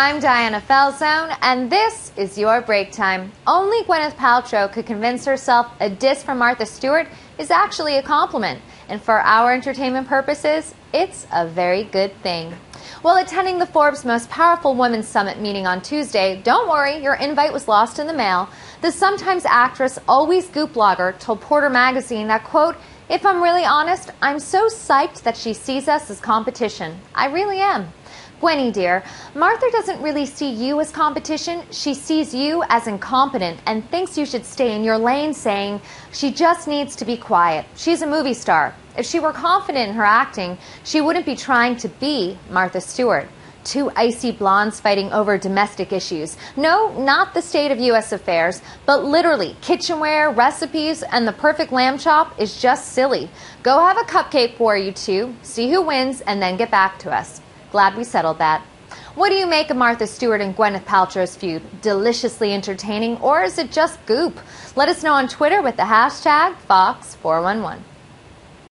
I'm Diana Falzone, and this is your break time. Only Gwyneth Paltrow could convince herself a diss from Martha Stewart is actually a compliment, and for our entertainment purposes, it's a very good thing. While attending the Forbes Most Powerful Women Summit meeting on Tuesday, don't worry, your invite was lost in the mail. The sometimes actress, always goop blogger, told Porter Magazine that, quote, if I'm really honest, I'm so psyched that she sees us as competition. I really am. Gwenny, dear, Martha doesn't really see you as competition. She sees you as incompetent and thinks you should stay in your lane, saying she just needs to be quiet. She's a movie star. If she were confident in her acting, she wouldn't be trying to be Martha Stewart. Two icy blondes fighting over domestic issues. No, not the state of U.S. affairs, but literally kitchenware, recipes, and the perfect lamb chop is just silly. Go have a cupcake for you two, see who wins, and then get back to us. Glad we settled that. What do you make of Martha Stewart and Gwyneth Paltrow's feud? Deliciously entertaining, or is it just goop? Let us know on Twitter with the hashtag Fox411.